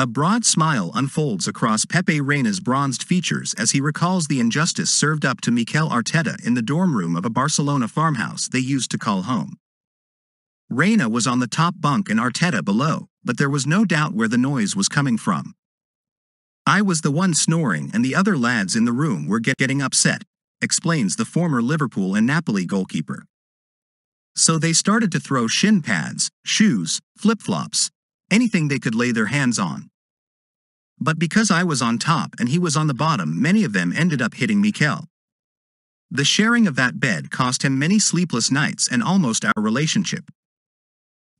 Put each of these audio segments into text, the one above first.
A broad smile unfolds across Pepe Reina's bronzed features as he recalls the injustice served up to Mikel Arteta in the dorm room of a Barcelona farmhouse they used to call home. Reina was on the top bunk and Arteta below, but there was no doubt where the noise was coming from. I was the one snoring and the other lads in the room were get getting upset, explains the former Liverpool and Napoli goalkeeper. So they started to throw shin pads, shoes, flip-flops, anything they could lay their hands on. But because I was on top and he was on the bottom, many of them ended up hitting Mikel. The sharing of that bed cost him many sleepless nights and almost our relationship.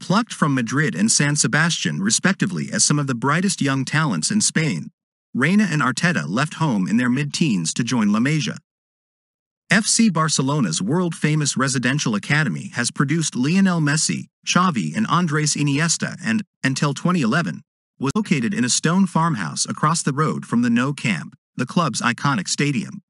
Plucked from Madrid and San Sebastian, respectively, as some of the brightest young talents in Spain, Reina and Arteta left home in their mid teens to join La Masia. FC Barcelona's world famous residential academy has produced Lionel Messi, Xavi, and Andres Iniesta, and, until 2011, was located in a stone farmhouse across the road from the Nou Camp, the club's iconic stadium.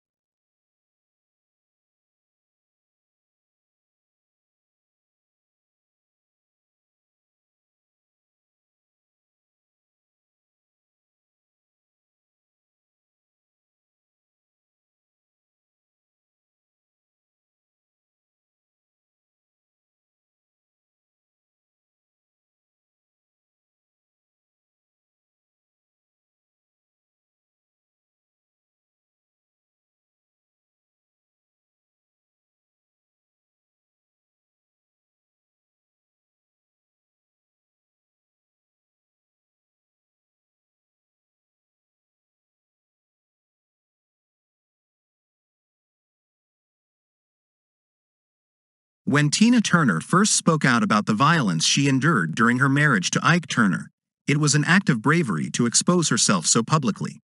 When Tina Turner first spoke out about the violence she endured during her marriage to Ike Turner, it was an act of bravery to expose herself so publicly.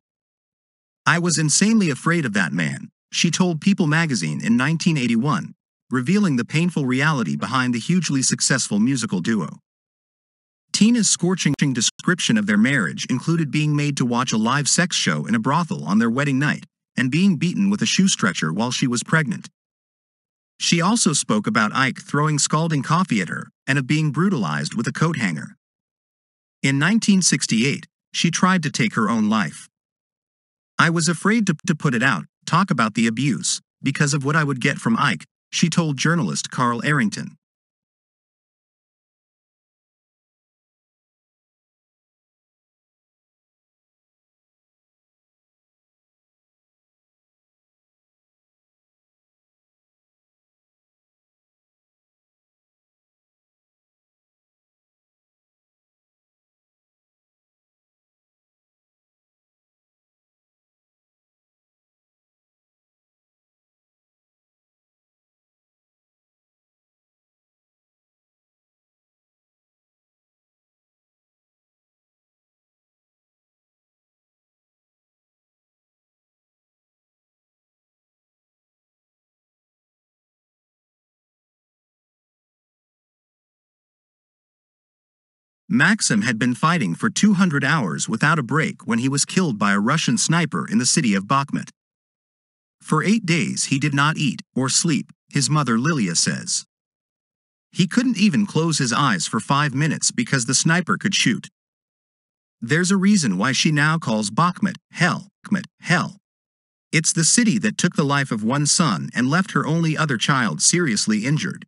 I was insanely afraid of that man, she told People magazine in 1981, revealing the painful reality behind the hugely successful musical duo. Tina's scorching description of their marriage included being made to watch a live sex show in a brothel on their wedding night and being beaten with a shoe stretcher while she was pregnant. She also spoke about Ike throwing scalding coffee at her and of being brutalized with a coat hanger. In 1968, she tried to take her own life. I was afraid to, to put it out, talk about the abuse, because of what I would get from Ike, she told journalist Carl Arrington. Maxim had been fighting for 200 hours without a break when he was killed by a Russian sniper in the city of Bakhmut. For eight days he did not eat or sleep, his mother Lilia says. He couldn't even close his eyes for five minutes because the sniper could shoot. There's a reason why she now calls Bakhmut hell, Bakhmut, hell. It's the city that took the life of one son and left her only other child seriously injured.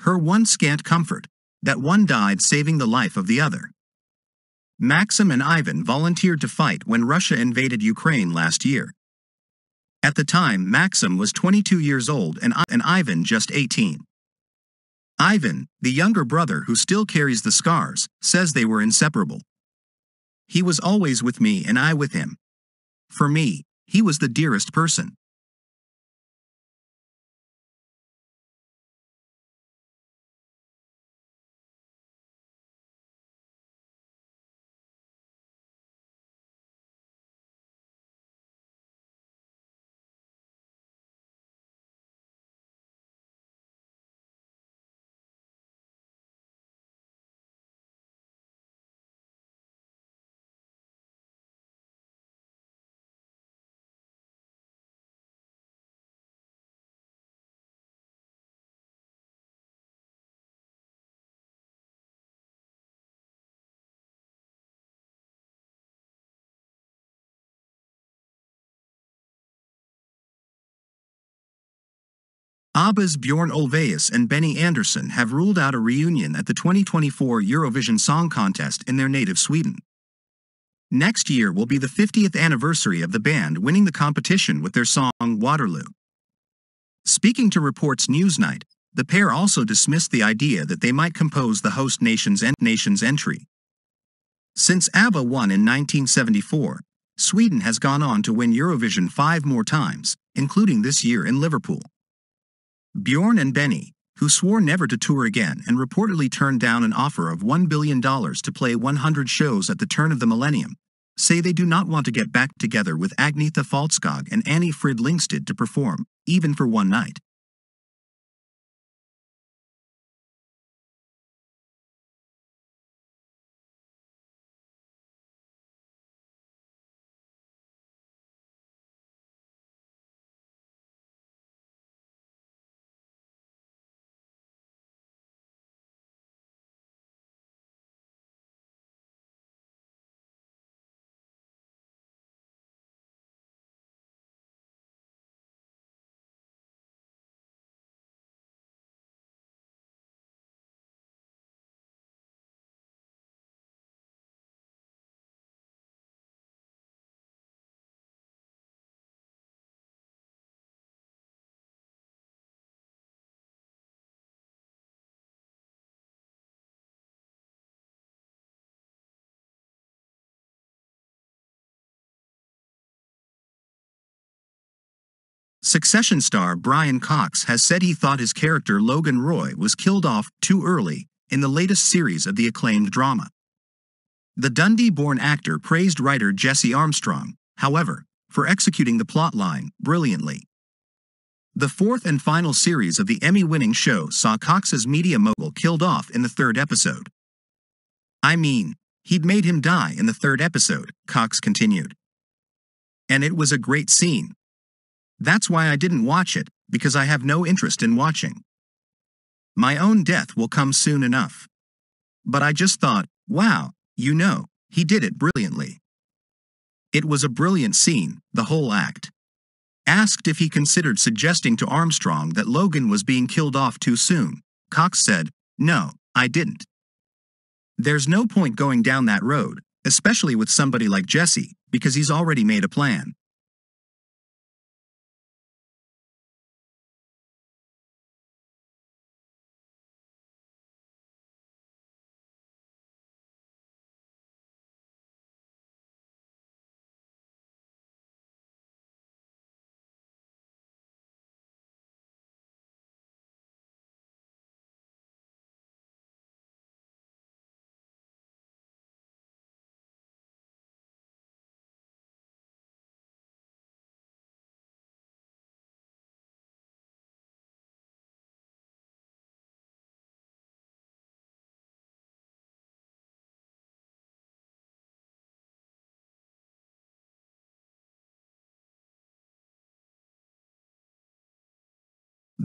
Her one scant comfort, that one died saving the life of the other. Maxim and Ivan volunteered to fight when Russia invaded Ukraine last year. At the time, Maxim was 22 years old and, and Ivan just 18. Ivan, the younger brother who still carries the scars, says they were inseparable. He was always with me and I with him. For me, he was the dearest person. ABBA's Bjorn Ulvaeus and Benny Andersson have ruled out a reunion at the 2024 Eurovision Song Contest in their native Sweden. Next year will be the 50th anniversary of the band winning the competition with their song Waterloo. Speaking to Reports Newsnight, the pair also dismissed the idea that they might compose the host nation's, en- nation's entry. Since ABBA won in 1974, Sweden has gone on to win Eurovision five more times, including this year in Liverpool. Bjorn and Benny, who swore never to tour again and reportedly turned down an offer of $1 billion to play 100 shows at the turn of the millennium, say they do not want to get back together with Agnetha Faltskog and Anni-Frid Lyngstad to perform, even for one night. Succession star Brian Cox has said he thought his character Logan Roy was killed off too early in the latest series of the acclaimed drama. The Dundee born actor praised writer Jesse Armstrong, however, for executing the plotline brilliantly. The fourth and final series of the Emmy winning show saw Cox's media mogul killed off in the third episode. I mean, he'd made him die in the third episode, Cox continued. And it was a great scene. That's why I didn't watch it, because I have no interest in watching. My own death will come soon enough. But I just thought, wow, you know, he did it brilliantly. It was a brilliant scene, the whole act. Asked if he considered suggesting to Armstrong that Logan was being killed off too soon, Cox said, No, I didn't. There's no point going down that road, especially with somebody like Jesse, because he's already made a plan.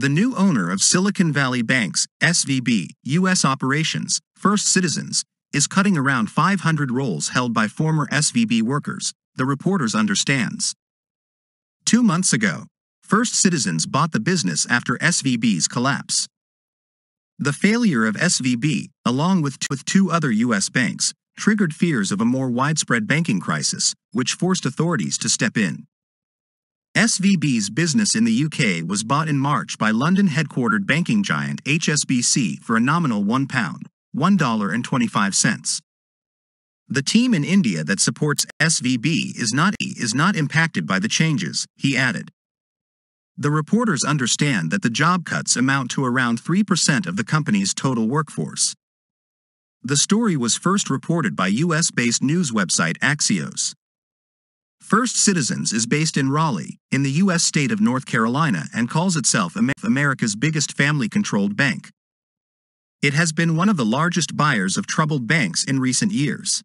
The new owner of Silicon Valley Bank's SVB U.S. operations, First Citizens, is cutting around 500 roles held by former SVB workers, the reporters understands. Two months ago, First Citizens bought the business after SVB's collapse. The failure of SVB, along with, with two other U.S. banks, triggered fears of a more widespread banking crisis, which forced authorities to step in. SVB's business in the UK was bought in March by London headquartered banking giant HSBC for a nominal £1, $1.25. The team in India that supports SVB is not, is not impacted by the changes, he added. The reporters understand that the job cuts amount to around 3% of the company's total workforce. The story was first reported by US based news website Axios. First Citizens is based in Raleigh, in the U.S. state of North Carolina, and calls itself America's biggest family controlled bank. It has been one of the largest buyers of troubled banks in recent years.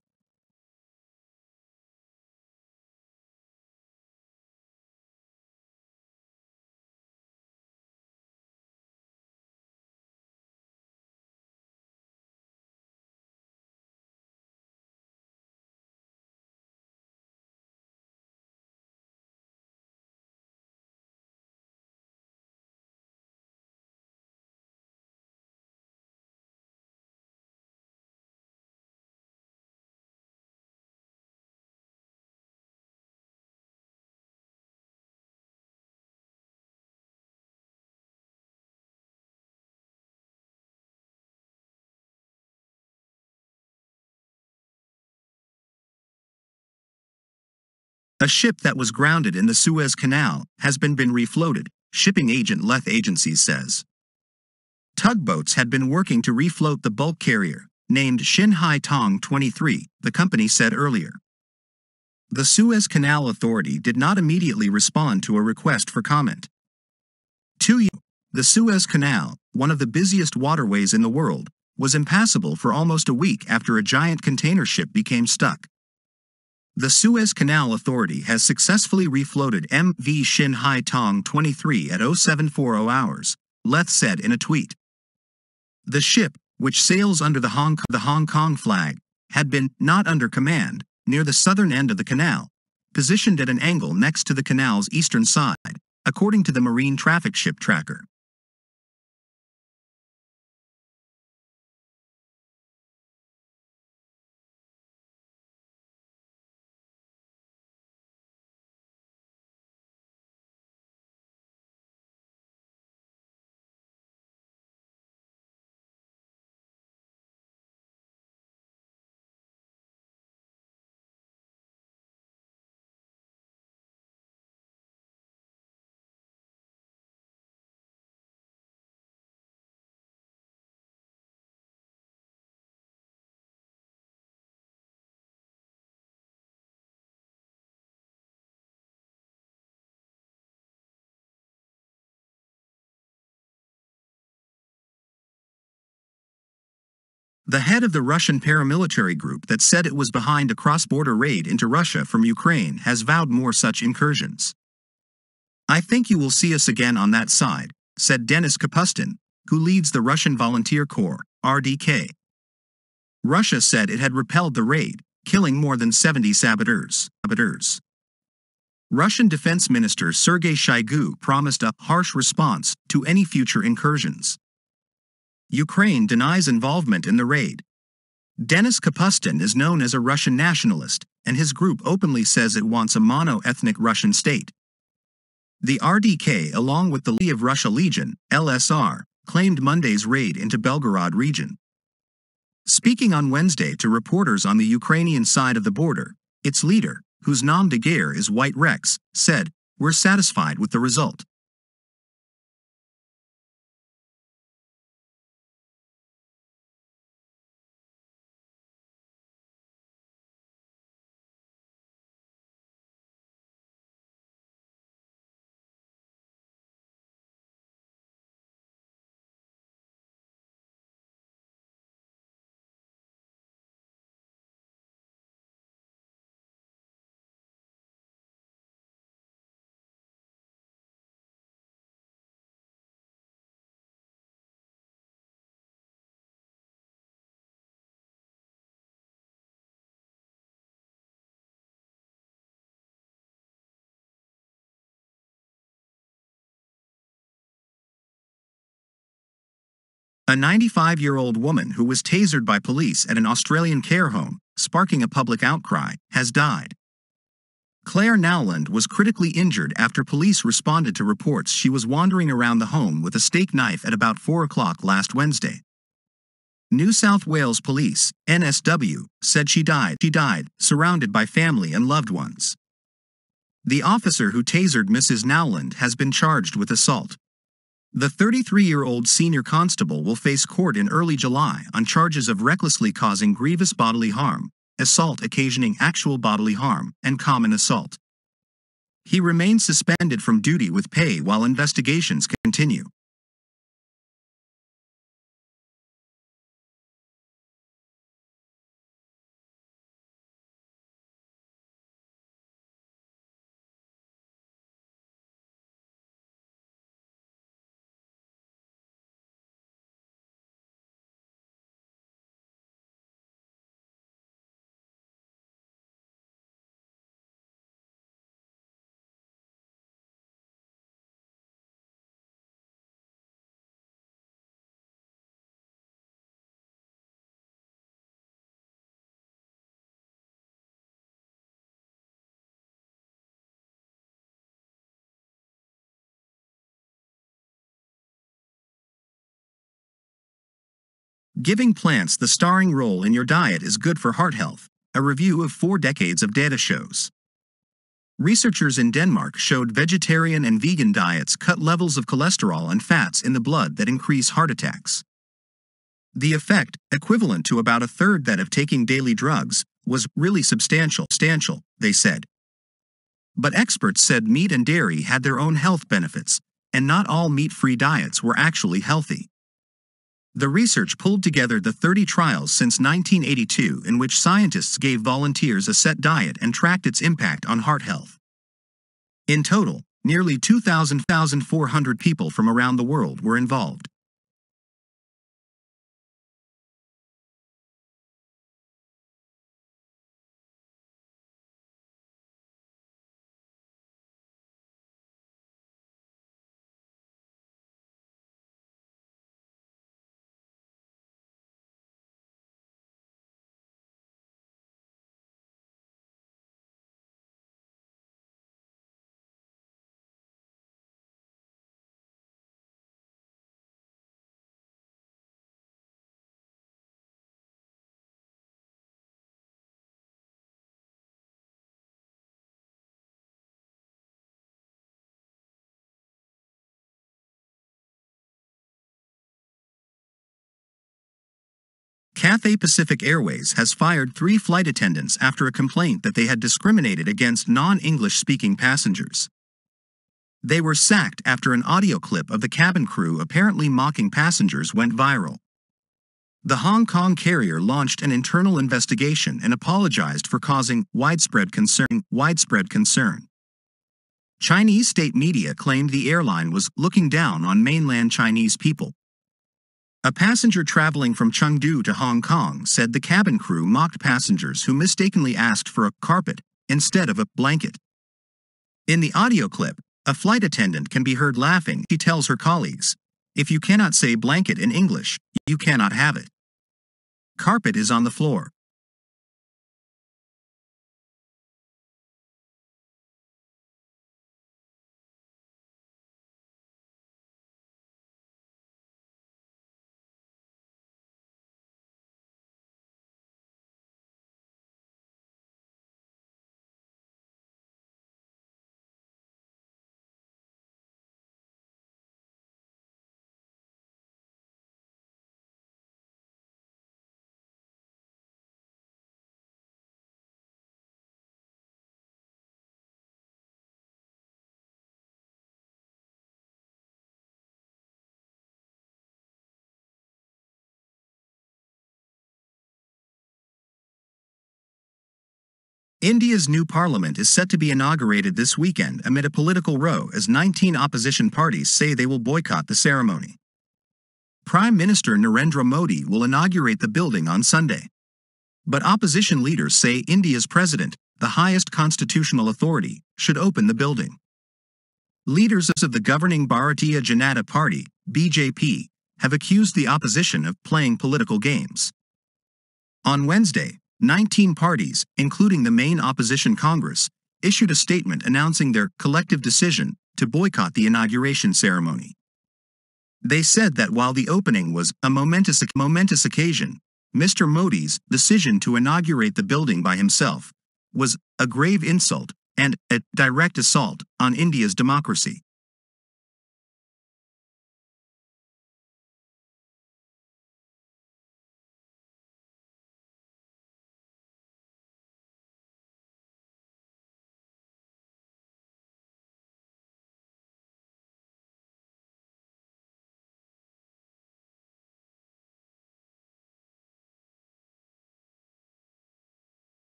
A ship that was grounded in the Suez Canal has been been refloated, shipping agent Leth Agencies says. Tugboats had been working to refloat the bulk carrier, named Xinhai Tong 23, the company said earlier. The Suez Canal Authority did not immediately respond to a request for comment. 2. The Suez Canal, one of the busiest waterways in the world, was impassable for almost a week after a giant container ship became stuck. The Suez Canal Authority has successfully refloated MV Xinhai Tong 23 at 0740 hours, Leth said in a tweet. The ship, which sails under the Hong, the Hong Kong flag, had been not under command, near the southern end of the canal, positioned at an angle next to the canal's eastern side, according to the Marine Traffic Ship Tracker. The head of the Russian paramilitary group that said it was behind a cross-border raid into Russia from Ukraine has vowed more such incursions. I think you will see us again on that side, said Denis Kapustin, who leads the Russian Volunteer Corps, RDK. Russia said it had repelled the raid, killing more than 70 saboteurs. Russian Defense Minister Sergei Shoigu promised a harsh response to any future incursions. Ukraine denies involvement in the raid. Denis Kapustin is known as a Russian nationalist, and his group openly says it wants a mono-ethnic Russian state. The RDK, along with the League of Russia Legion, LSR, claimed Monday's raid into Belgorod region. Speaking on Wednesday to reporters on the Ukrainian side of the border, its leader, whose nom de guerre is White Rex, said, We're satisfied with the result. A 95 year old woman who was tasered by police at an Australian care home, sparking a public outcry, has died. Claire Nowland was critically injured after police responded to reports she was wandering around the home with a steak knife at about 4 o'clock last Wednesday. New South Wales Police, NSW, said she died. She died, surrounded by family and loved ones. The officer who tasered Mrs. Nowland has been charged with assault. The 33 year old senior constable will face court in early July on charges of recklessly causing grievous bodily harm, assault occasioning actual bodily harm, and common assault. He remains suspended from duty with pay while investigations continue. Giving plants the starring role in your diet is good for heart health, a review of four decades of data shows. researchers in Denmark showed vegetarian and vegan diets cut levels of cholesterol and fats in the blood that increase heart attacks. The effect, equivalent to about a third that of taking daily drugs, was really substantial, substantial, they said. But experts said meat and dairy had their own health benefits, and not all meat-free diets were actually healthy. The research pulled together the 30 trials since 1982 in which scientists gave volunteers a set diet and tracked its impact on heart health. In total, nearly 2,400 people from around the world were involved. Cathay Pacific Airways has fired three flight attendants after a complaint that they had discriminated against non-English speaking passengers. They were sacked after an audio clip of the cabin crew apparently mocking passengers went viral. The Hong Kong carrier launched an internal investigation and apologized for causing widespread concern. Widespread concern. Chinese state media claimed the airline was looking down on mainland Chinese people. A passenger traveling from Chengdu to Hong Kong said the cabin crew mocked passengers who mistakenly asked for a carpet instead of a blanket. In the audio clip, a flight attendant can be heard laughing. She tells her colleagues, If you cannot say blanket in English, you cannot have it. Carpet is on the floor. India's new parliament is set to be inaugurated this weekend amid a political row as 19 opposition parties say they will boycott the ceremony. Prime Minister Narendra Modi will inaugurate the building on Sunday. But opposition leaders say India's president, the highest constitutional authority, should open the building. Leaders of the governing Bharatiya Janata Party, BJP, have accused the opposition of playing political games. On Wednesday, 19 parties, including the main opposition Congress, issued a statement announcing their collective decision to boycott the inauguration ceremony. They said that while the opening was a momentous, momentous occasion, Mr. Modi's decision to inaugurate the building by himself was a grave insult and a direct assault on India's democracy.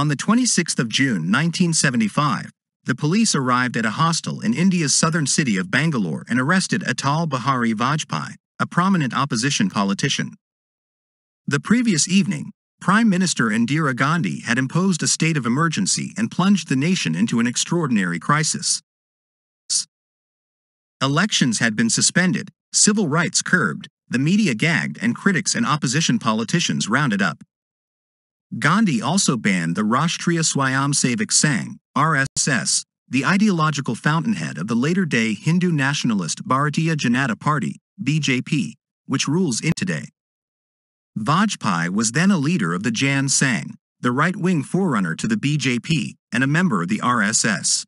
On the 26th of June 1975, the police arrived at a hostel in India's southern city of Bangalore and arrested Atal Bihari Vajpayee, a prominent opposition politician. The previous evening, Prime Minister Indira Gandhi had imposed a state of emergency and plunged the nation into an extraordinary crisis. Elections had been suspended, civil rights curbed, the media gagged and critics and opposition politicians rounded up. Gandhi also banned the Rashtriya Swayamsevak Sangh, RSS, the ideological fountainhead of the later-day Hindu nationalist Bharatiya Janata Party, BJP, which rules in today. Vajpayee was then a leader of the Jan Sangh, the right-wing forerunner to the BJP, and a member of the RSS.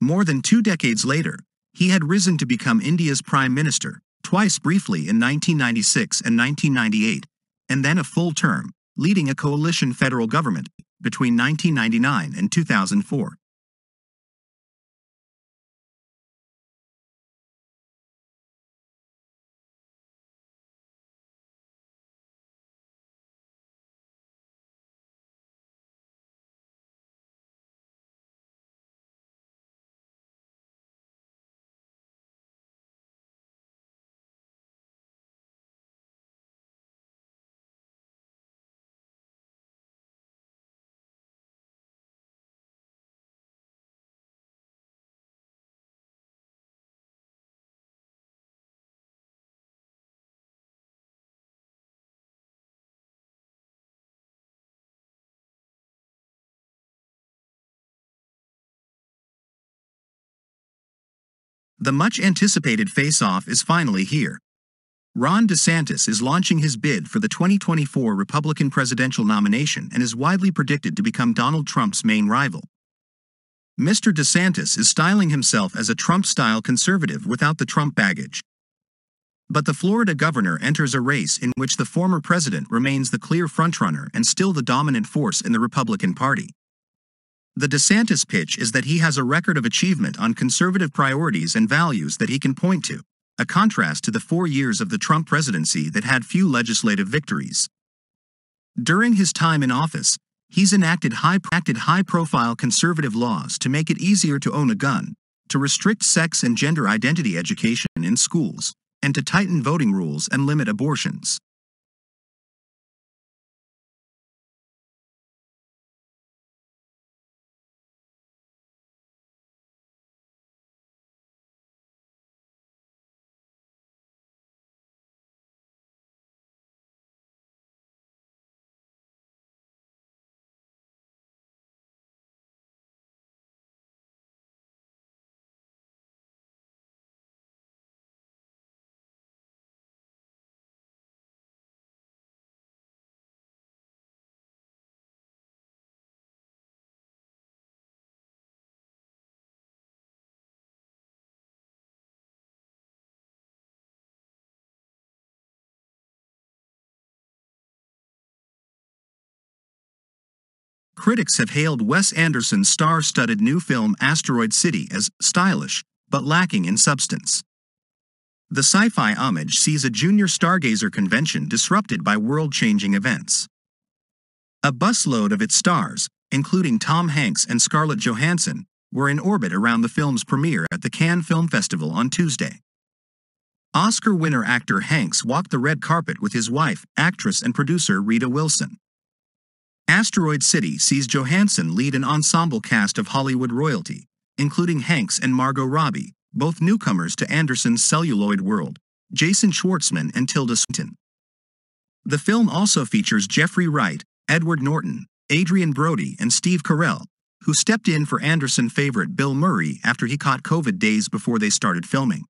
More than two decades later, he had risen to become India's prime minister, twice briefly in 1996 and 1998, and then a full term, leading a coalition federal government between 1999 and 2004. The much anticipated face off is finally here. Ron DeSantis is launching his bid for the 2024 Republican presidential nomination and is widely predicted to become Donald Trump's main rival. Mr. DeSantis is styling himself as a Trump style conservative without the Trump baggage. But the Florida governor enters a race in which the former president remains the clear frontrunner and still the dominant force in the Republican Party. The DeSantis pitch is that he has a record of achievement on conservative priorities and values that he can point to, a contrast to the four years of the Trump presidency that had few legislative victories. During his time in office, he's enacted high, high profile conservative laws to make it easier to own a gun, to restrict sex and gender identity education in schools, and to tighten voting rules and limit abortions. Critics have hailed Wes Anderson's star studded new film Asteroid City as stylish, but lacking in substance. The sci fi homage sees a junior stargazer convention disrupted by world changing events. A busload of its stars, including Tom Hanks and Scarlett Johansson, were in orbit around the film's premiere at the Cannes Film Festival on Tuesday. Oscar winner actor Hanks walked the red carpet with his wife, actress and producer Rita Wilson. Asteroid City sees Johansson lead an ensemble cast of Hollywood royalty, including Hanks and Margot Robbie, both newcomers to Anderson's celluloid world, Jason Schwartzman and Tilda Swinton. The film also features Jeffrey Wright, Edward Norton, Adrien Brody, and Steve Carell, who stepped in for Anderson favorite Bill Murray after he caught COVID days before they started filming.